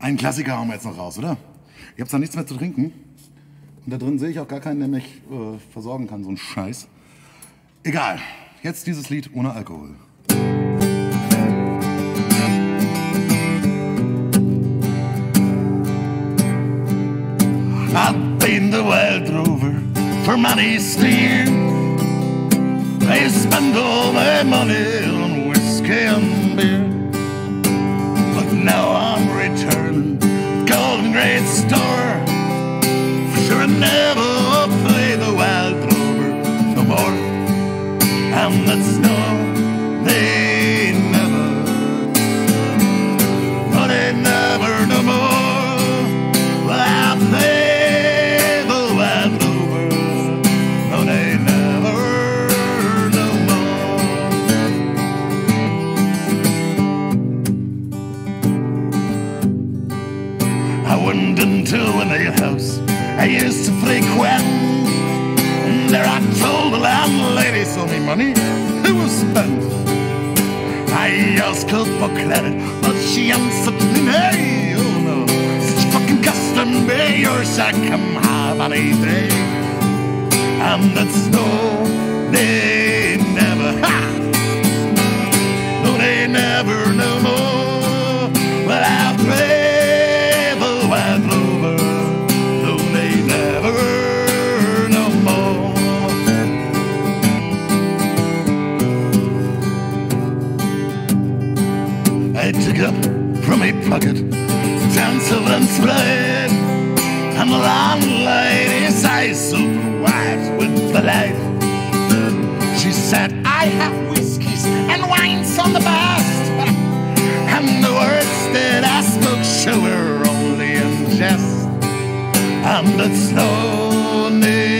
Ein Klassiker haben wir jetzt noch raus, oder? Ihr habt da nichts mehr zu trinken. Und da drin sehe ich auch gar keinen, der mich äh, versorgen kann, so ein Scheiß. Egal, jetzt dieses Lied ohne Alkohol. I've been the wild rover for many years. I spend all my money on whiskey and beer. great star. Sure, never play the wild rover no more. And that's to their house I used to frequent there I told the landlady so me money it was spent I asked her for credit But she answered me hey, Oh no, such fucking custom be yours I can have anything. And that's no, they never have I took up from a pocket Ten silver's blade And the landlady's eyes super wide with the light She said, I have whiskies and wines on the best And the words that I spoke show were only in jest And it's no need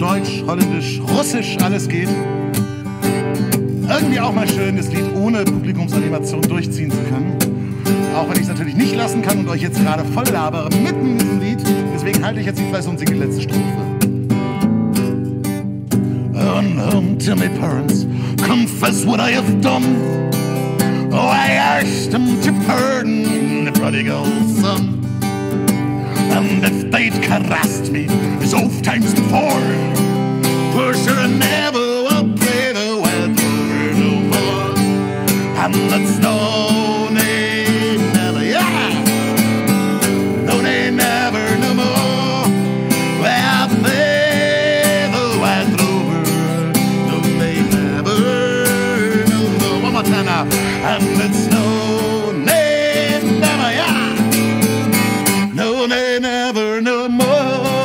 Deutsch, Holländisch, Russisch, alles geht. Irgendwie auch mal schön, das Lied ohne Publikumsanimation durchziehen zu können. Auch wenn ich es natürlich nicht lassen kann und euch jetzt gerade voll labere mitten im Lied. Deswegen halte ich jetzt die Fresse und singe die letzte Strophe. Run home to my parents, confess what I have done. Oh, I asked them to pardon the prodigal son. them if they'd caressed me as oft times before. For sure I never will play the wild rover no more. And it's more.